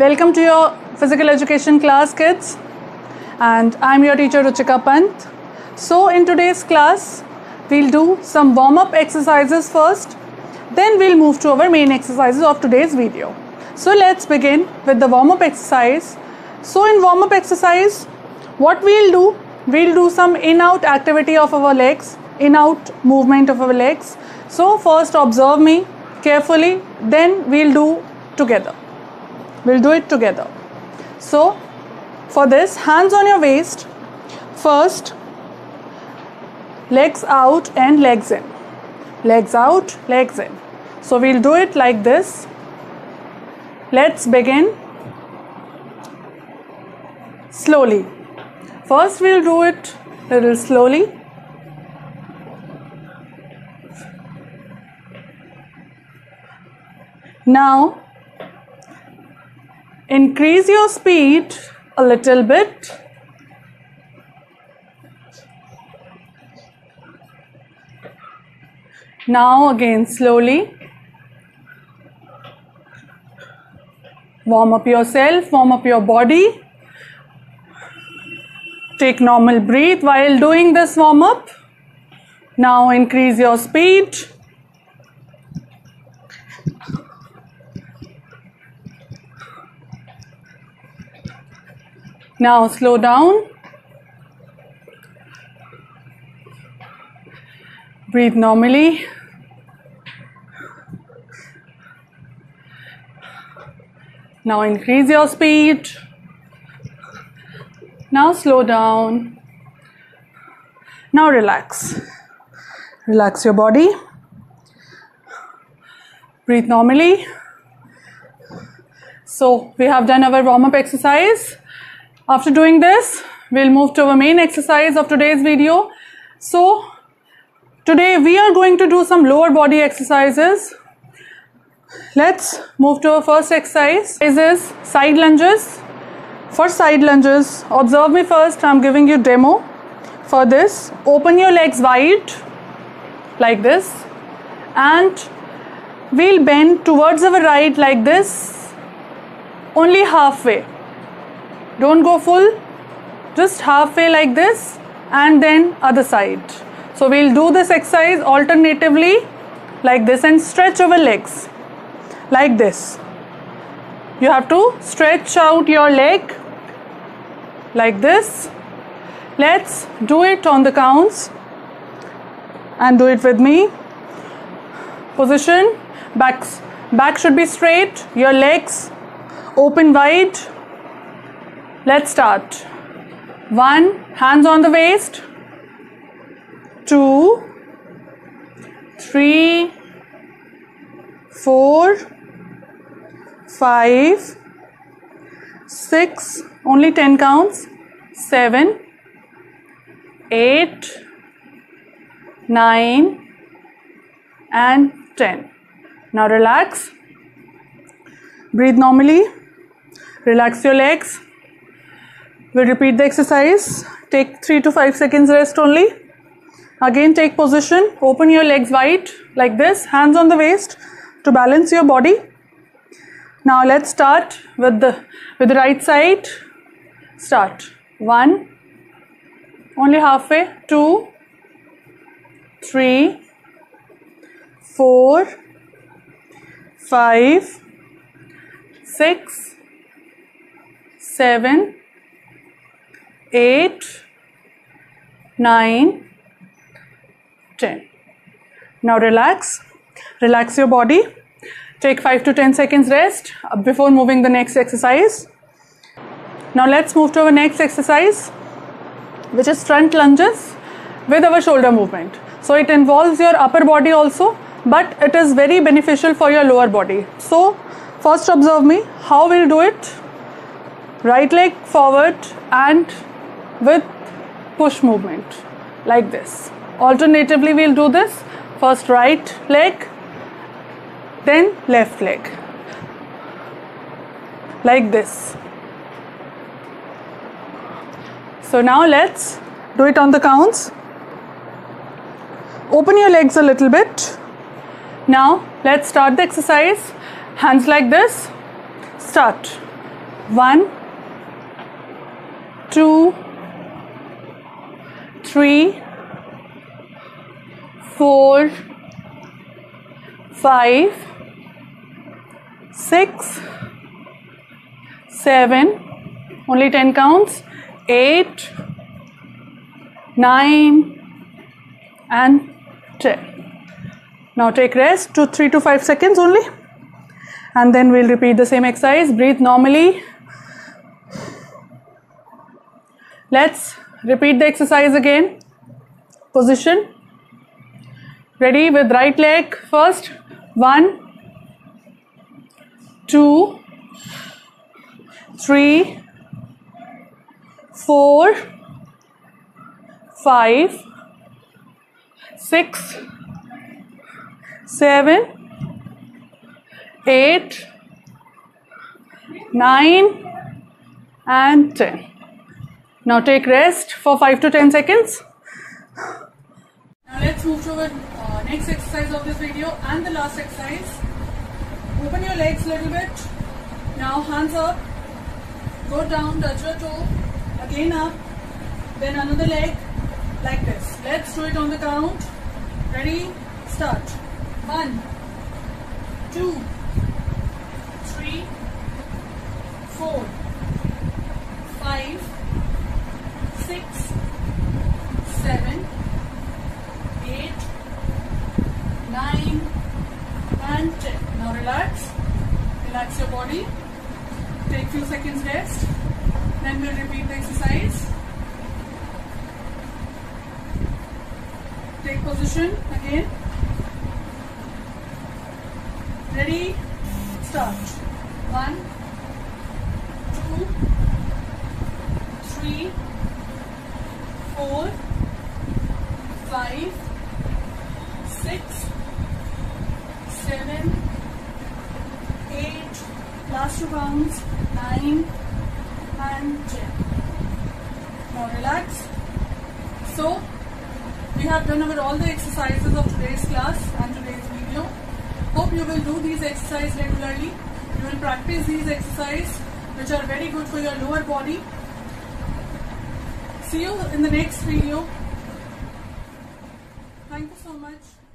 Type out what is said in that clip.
Welcome to your physical education class, kids. And I'm your teacher Ruchika Pant. So, in today's class, we'll do some warm up exercises first, then we'll move to our main exercises of today's video. So, let's begin with the warm up exercise. So, in warm up exercise, what we'll do, we'll do some in out activity of our legs, in out movement of our legs. So, first observe me carefully, then we'll do together. We'll do it together. So, for this, hands on your waist. First, legs out and legs in. Legs out, legs in. So, we'll do it like this. Let's begin slowly. First, we'll do it a little slowly. Now, increase your speed a little bit. Now, again, slowly. Warm up yourself, warm up your body. Take normal breath while doing this warm up. Now, increase your speed. Now slow down. Breathe normally. Now increase your speed. Now slow down. Now relax. Relax your body. Breathe normally. So we have done our warm up exercise. After doing this, we'll move to our main exercise of today's video. So, today we are going to do some lower body exercises. Let's move to our first exercise. This is side lunges. For side lunges, observe me first. I'm giving you demo. For this, open your legs wide like this and we'll bend towards our right like this only halfway don't go full just halfway like this and then other side. So we'll do this exercise alternatively like this and stretch our legs like this. You have to stretch out your leg like this. Let's do it on the counts and do it with me. Position backs back should be straight your legs open wide Let's start. One, hands on the waist. Two, three, four, five, six, only 10 counts, seven, eight, nine, and 10. Now relax. Breathe normally. Relax your legs. We'll repeat the exercise. Take 3 to 5 seconds rest only. Again take position. Open your legs wide like this. Hands on the waist to balance your body. Now let's start with the with the right side. Start. 1 only halfway. 2 3 4 5 6 7 8, 9, 10. Now relax. Relax your body. Take 5 to 10 seconds rest uh, before moving the next exercise. Now let's move to our next exercise which is front lunges with our shoulder movement. So it involves your upper body also but it is very beneficial for your lower body. So first observe me how we'll do it. Right leg forward and with push movement like this. Alternatively, we'll do this first right leg, then left leg like this. So now let's do it on the counts. Open your legs a little bit. Now let's start the exercise. Hands like this. Start. One, two, three, four, five, six, seven, only 10 counts, eight, nine, and 10. Now take rest to 3 to 5 seconds only and then we'll repeat the same exercise. Breathe normally. Let's repeat the exercise again. Position. Ready? With right leg first. One, two, three, four, five, six, seven, eight, nine, and 10. Now take rest for 5 to 10 seconds. Now let's move to our uh, next exercise of this video and the last exercise. Open your legs a little bit. Now hands up. Go down, touch your toe. Again up. Then another leg like this. Let's do it on the count. Ready? Start. One, two, three, four, five, six, seven, eight, nine, and ten. Now relax. Relax your body. Take few seconds rest. Then we'll repeat the exercise. Take position again. Ready? Start. One, two, three, four, five, six, seven, last two counts, nine, and ten. Now relax. So, we have done over all the exercises of today's class and today's video. Hope you will do these exercises regularly. You will practice these exercises which are very good for your lower body. See you in the next video. Thank you so much.